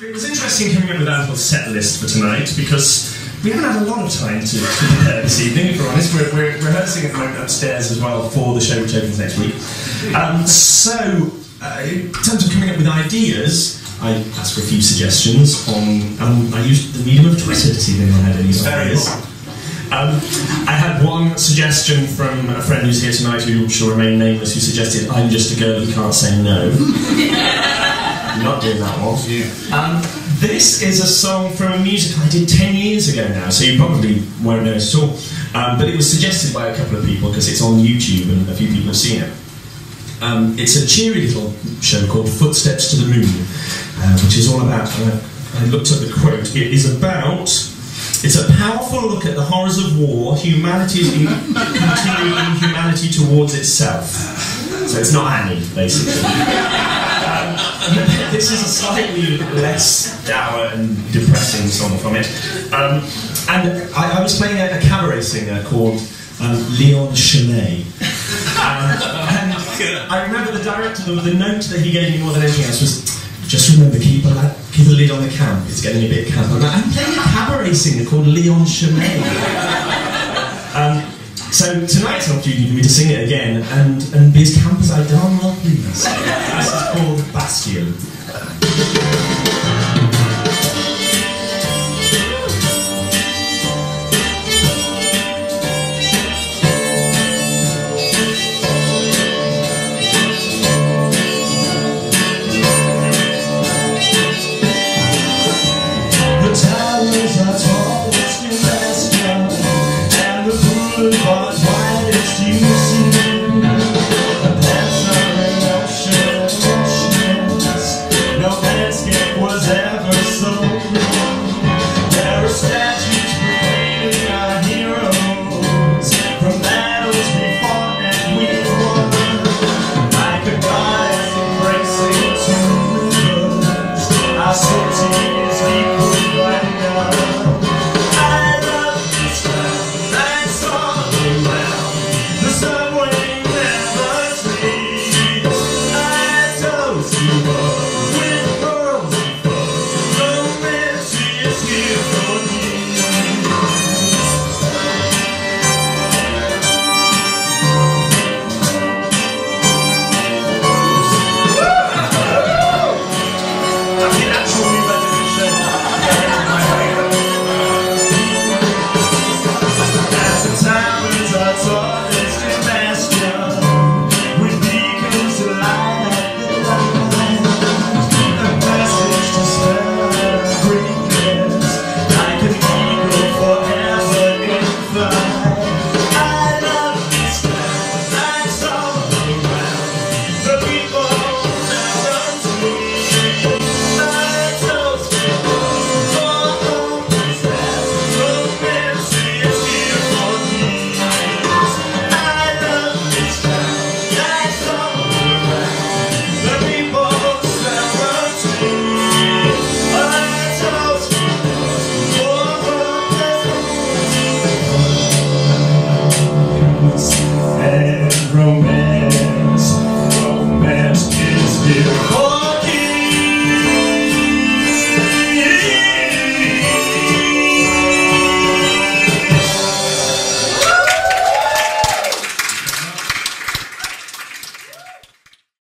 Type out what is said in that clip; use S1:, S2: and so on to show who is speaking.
S1: It was interesting coming up with our little set list for tonight because we haven't had a lot of time to, to prepare this evening, if we're honest. We're, we're rehearsing at the moment upstairs as well for the show which opens next week. Um, so, uh, in terms of coming up with ideas, I asked for a few suggestions on. Um, I used the medium of Twitter to see if anyone had any ideas. Um, I had one suggestion from a friend who's here tonight who shall remain nameless who suggested I'm just a girl who can't say no. I'm not doing that one. Um, this is a song from a musical I did 10 years ago now, so you probably won't know it at all. Um, but it was suggested by a couple of people because it's on YouTube and a few people have seen it. Um, it's a cheery little show called Footsteps to the Moon, uh, which is all about. Uh, I looked at the quote. It is about. It's a powerful look at the horrors of war, humanity's in, continuing inhumanity towards itself. So it's not Annie, basically. This is a slightly less dour and depressing song from it. Um, and I, I was playing a, a cabaret singer called um, Leon Chenet. Um, and I remember the director, the, the note that he gave me more than anything else was just remember, keep a, keep a lid on the camp. It's getting a bit camp. I'm, like, I'm playing a cabaret singer called Leon Chenet. um, so tonight's an opportunity for me to sing it again and, and be as camp as I darn well please. This is called Bastion. Boulevards widest you see. love.